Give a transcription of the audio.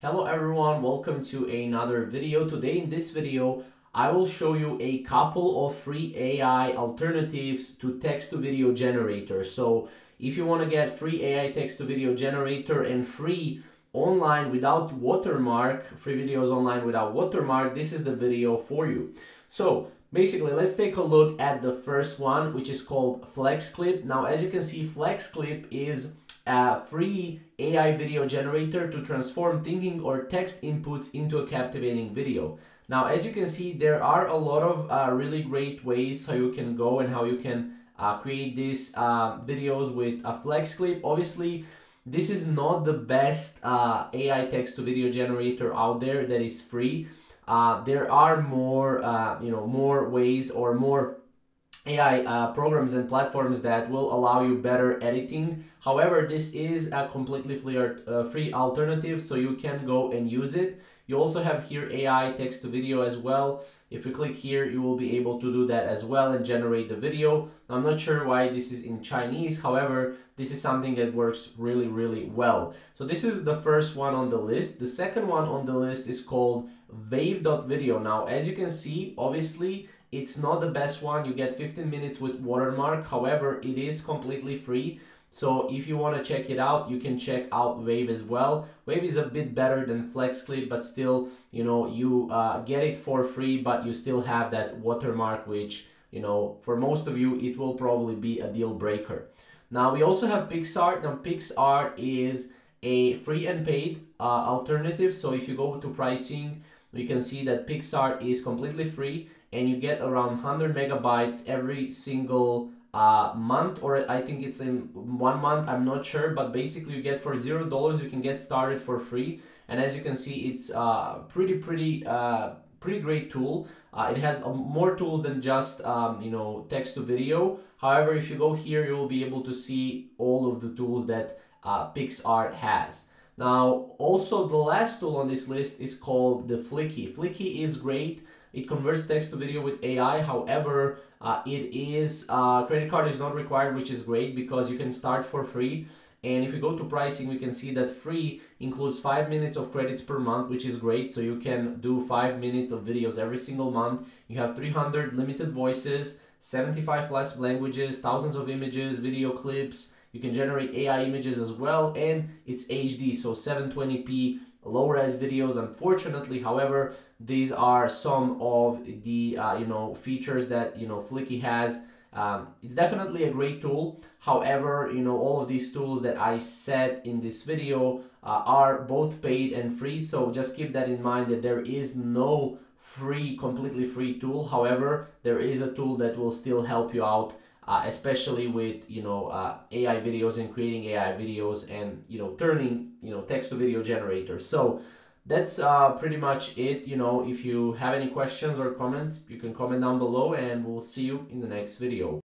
Hello everyone, welcome to another video. Today in this video, I will show you a couple of free AI alternatives to text to video generator. So if you want to get free AI text to video generator and free online without watermark, free videos online without watermark, this is the video for you. So basically, let's take a look at the first one, which is called FlexClip. Now, as you can see, FlexClip is a free AI video generator to transform thinking or text inputs into a captivating video. Now, as you can see, there are a lot of uh, really great ways how you can go and how you can uh, create these uh, videos with a FlexClip. Obviously, this is not the best uh, AI text to video generator out there that is free. Uh, there are more, uh, you know, more ways or more AI uh, programs and platforms that will allow you better editing. However, this is a completely free, uh, free alternative, so you can go and use it. You also have here AI text to video as well. If you click here, you will be able to do that as well and generate the video. I'm not sure why this is in Chinese. However, this is something that works really, really well. So this is the first one on the list. The second one on the list is called Wave.video. Now, as you can see, obviously, it's not the best one. You get 15 minutes with watermark. However, it is completely free. So if you want to check it out, you can check out Wave as well. Wave is a bit better than FlexClip, but still, you know, you uh, get it for free, but you still have that watermark, which, you know, for most of you, it will probably be a deal breaker. Now we also have PicsArt. Now PicsArt is a free and paid uh, alternative. So if you go to pricing, you can see that PicsArt is completely free and you get around 100 megabytes every single uh, month or I think it's in one month I'm not sure but basically you get for zero dollars you can get started for free. And as you can see it's uh, pretty pretty uh, pretty great tool. Uh, it has uh, more tools than just um, you know text to video. However if you go here you will be able to see all of the tools that uh, PicsArt has. Now also the last tool on this list is called the Fliki. Fliki is great it converts text to video with AI. However, uh, it is uh, credit card is not required, which is great because you can start for free. And if you go to pricing, we can see that free includes five minutes of credits per month, which is great. So you can do five minutes of videos every single month. You have 300 limited voices, 75 plus languages, thousands of images, video clips. You can generate AI images as well, and it's HD, so 720p low res videos. Unfortunately, however, these are some of the uh, you know features that you know Fliki has. Um, it's definitely a great tool. However, you know all of these tools that I said in this video uh, are both paid and free. So just keep that in mind that there is no free, completely free tool. However, there is a tool that will still help you out uh, especially with you know uh, AI videos and creating AI videos and you know turning you know text to video generators. So that's uh, pretty much it. You know, if you have any questions or comments, you can comment down below and we'll see you in the next video.